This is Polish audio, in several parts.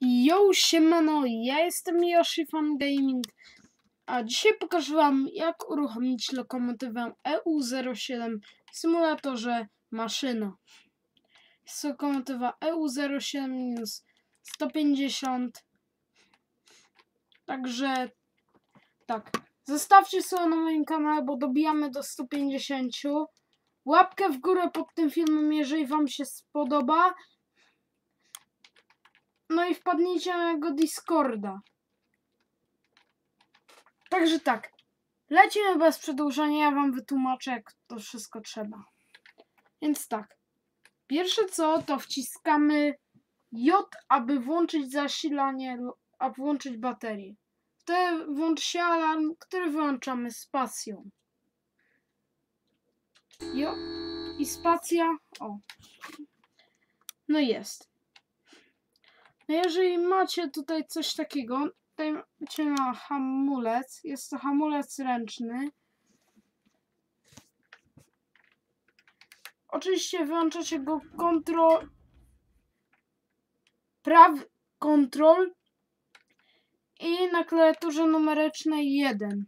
Yo, siemano, ja jestem Yoshi Fan Gaming, a dzisiaj pokażę wam jak uruchomić lokomotywę EU07 w symulatorze maszyna. Jest lokomotywa E EU07 150, także tak, zostawcie sobie na moim kanale, bo dobijamy do 150. Łapkę w górę pod tym filmem, jeżeli wam się spodoba. No i wpadnijcie na jego Discorda. Także tak. Lecimy bez przedłużania, ja wam wytłumaczę, jak to wszystko trzeba. Więc tak. Pierwsze co, to wciskamy J, aby włączyć zasilanie, a włączyć baterię. Wtedy włączy się alarm, który wyłączamy spacją. Jo i spacja. O. No jest. No jeżeli macie tutaj coś takiego, tutaj macie na hamulec, jest to hamulec ręczny. Oczywiście wyłączacie go kontrol praw kontrol i na klawiaturze numerycznej 1.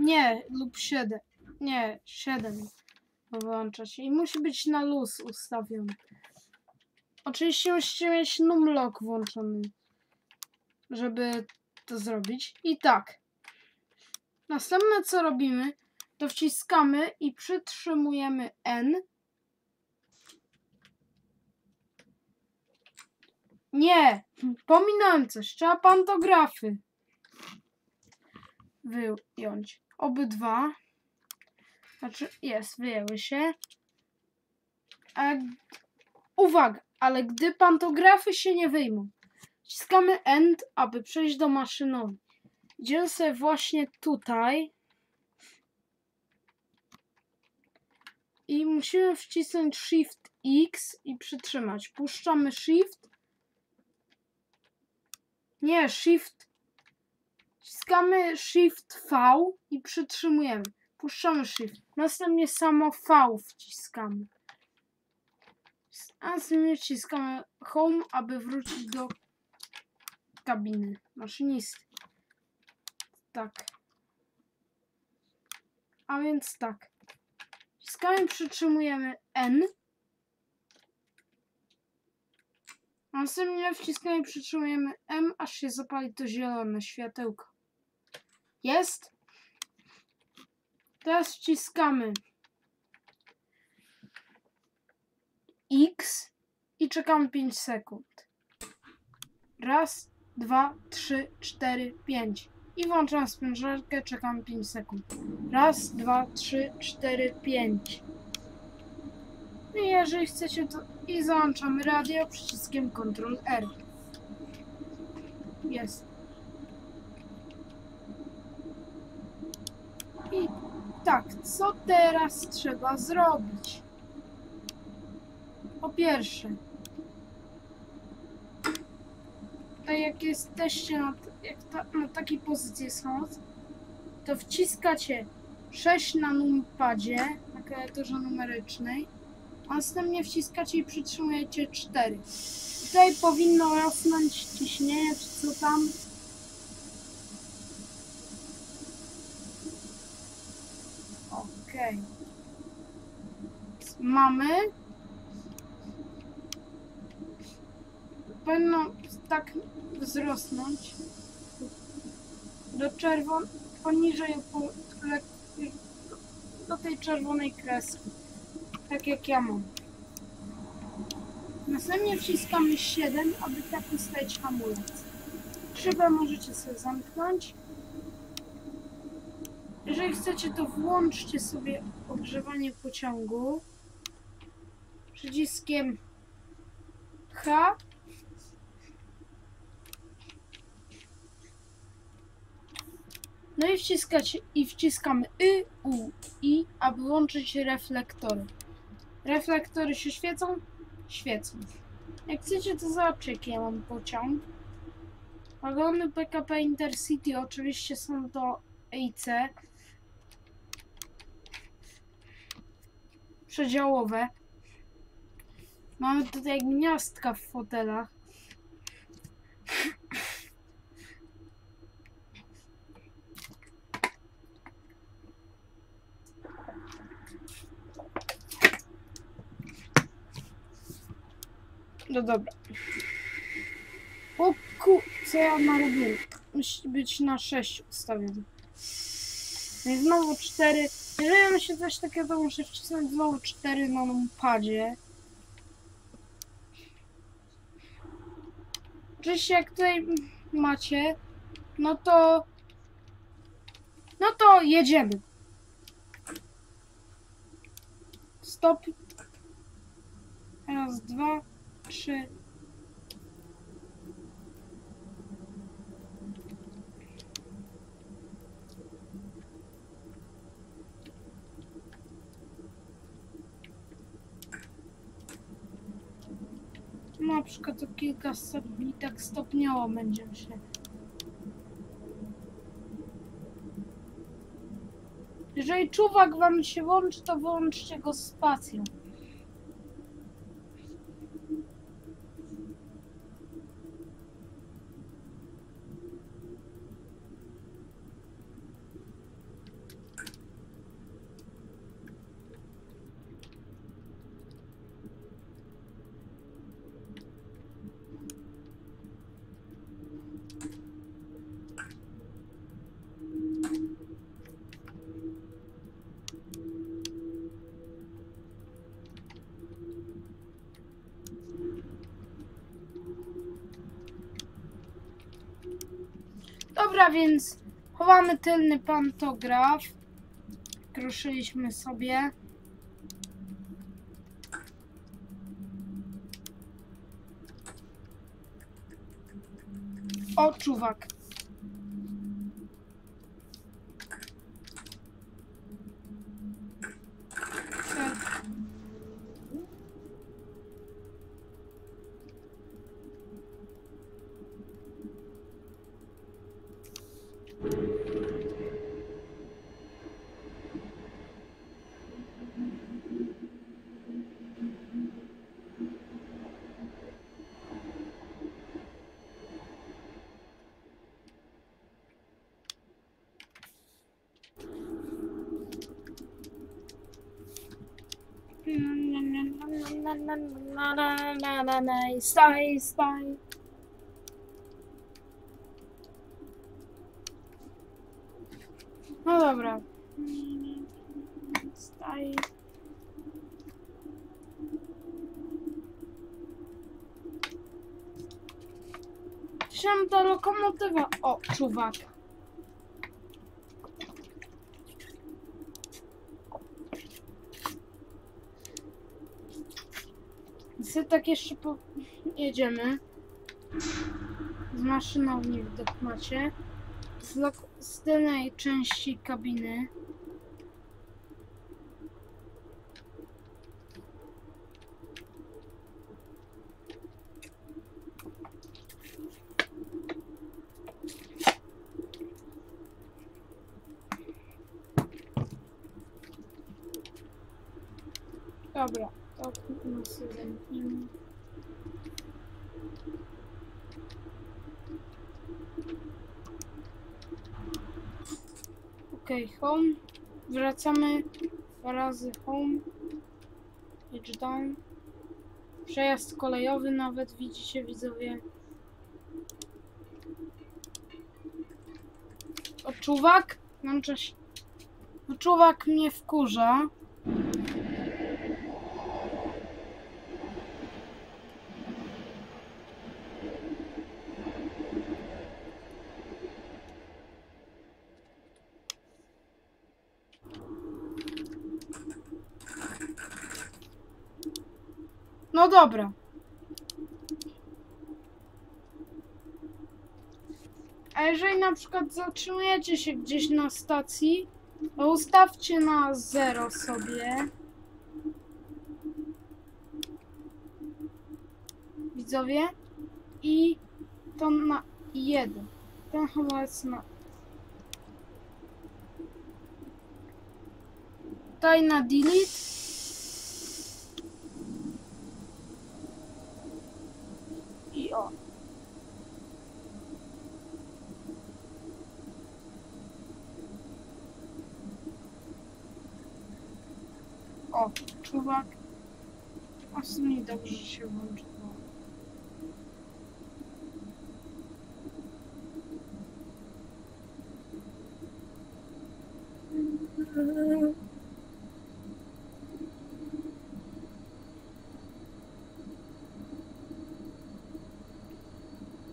Nie, lub 7. Nie, 7 wyłączacie i musi być na luz ustawiony. Oczywiście musicie mieć numlock włączony, żeby to zrobić. I tak. Następne co robimy, to wciskamy i przytrzymujemy N. Nie, pominąłem coś. Trzeba pantografy wyjąć. Obydwa. Znaczy, jest, wyjęły się. A, uwaga, ale gdy pantografy się nie wyjmą, wciskamy End, aby przejść do maszynowej. Idziemy sobie właśnie tutaj. I musimy wcisnąć Shift X i przytrzymać. Puszczamy Shift. Nie, Shift. Wciskamy Shift V i przytrzymujemy. Puszczamy Shift. Następnie samo V wciskamy. A następnie wciskamy Home, aby wrócić do kabiny maszynisty. Tak. A więc tak. Wciskamy, przytrzymujemy N. A następnie wciskamy, przytrzymujemy M, aż się zapali to zielone światełko. Jest. Teraz wciskamy X i czekamy 5 sekund. Raz, dwa, trzy, cztery, pięć. I włączam sprężarkę, czekam 5 sekund. Raz, dwa, trzy, cztery, pięć. I jeżeli chcecie to... I załączamy radio przyciskiem Ctrl R. Jest. I tak, co teraz trzeba zrobić? Po pierwsze, tak jak jesteście na, jak ta, na takiej pozycji są, to wciskacie 6 na numpadzie, na klawiaturze numerycznej, a następnie wciskacie i przytrzymujecie 4. Tutaj powinno rosnąć ciśnienie, czy co tam. Okej. Okay. Mamy. Powinno tak wzrosnąć do czerwon poniżej po, do tej czerwonej kreski. Tak jak ja mam. Następnie wciskamy 7, aby tak ustawić hamulec. Szybę możecie sobie zamknąć. Jeżeli chcecie, to włączcie sobie ogrzewanie pociągu przyciskiem H. No i wciskać i wciskamy Y, U, I, aby włączyć reflektory. Reflektory się świecą? Świecą. Jak chcecie, to zobaczcie, jaki ja mam pociąg. Wagony PKP Intercity oczywiście są do EIC. Przedziałowe. Mamy tutaj gniazdka w fotelach. No dobra. O ku... co ja narobiłem? Musi być na 6 ustawiony. No i znowu 4. Jeżeli mi się coś takiego, muszę wcisnąć znowu 4 na numpadzie. Oczywiście jak tutaj macie, no to... No to jedziemy. Stop. Raz, dwa, trzy. Na przykład o kilka stopni tak stopniowo będziemy się. Jeżeli czuwak wam się włączy, to wyłączcie go spacją. Dobra, więc chowamy tylny pantograf. Kruszyliśmy sobie. O, czuwak. Tak. Staj, staj. No dobra. Staj. Chciałam ta lokomotywa. O, czuwak. Sobie tak jeszcze po... jedziemy. Z maszynowni widok macie. Z, z tylnej części kabiny. Dobra, no. Okej, home. Wracamy dwa razy home. Edge down. Przejazd kolejowy nawet widzicie widzowie. O czuwak? Mam coś. O czuwak mnie wkurza. No dobra. A jeżeli na przykład zatrzymujecie się gdzieś na stacji, to ustawcie na zero sobie. Widzowie. I to na jeden. Ten chyba jest na... Daj na delete. O, czuwak. A w sumie dobrze się włączyło.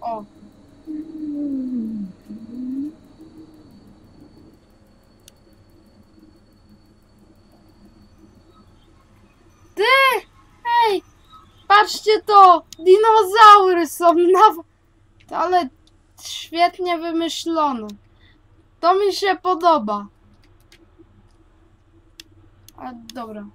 O. Patrzcie to! Dinozaury są na... Ale świetnie wymyślone. To mi się podoba. A dobra.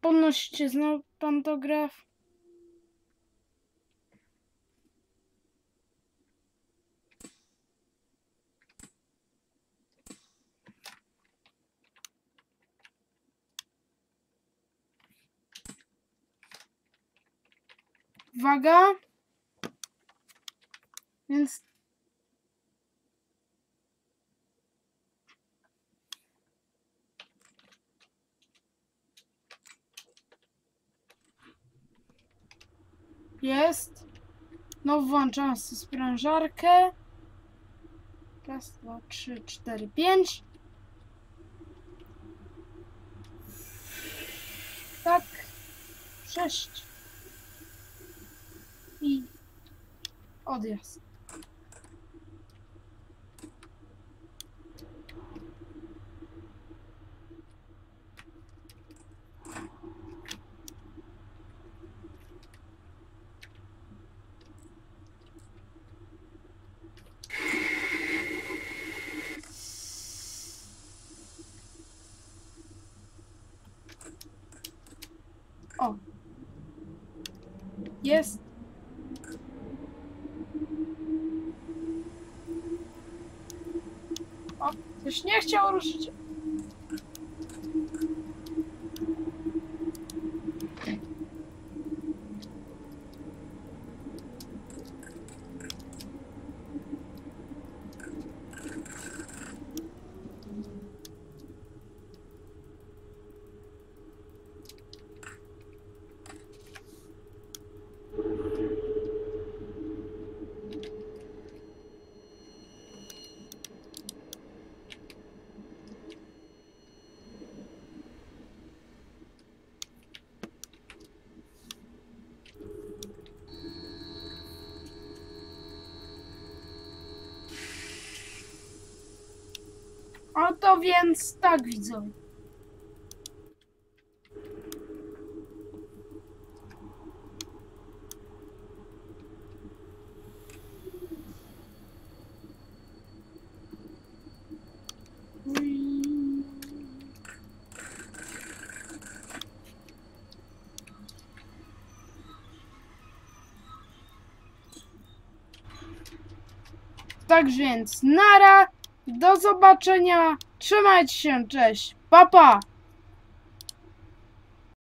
Podnosicie znowu pantograf? Uwaga. Więc Jest. No włączam sprężarkę. Raz, dwa, trzy, cztery, pięć. Tak. Sześć. I odjazd. O. Jest. O, coś nie chciał ruszyć. Oto więc tak widzą. Tak więc, nara, do zobaczenia, trzymajcie się, cześć, pa pa!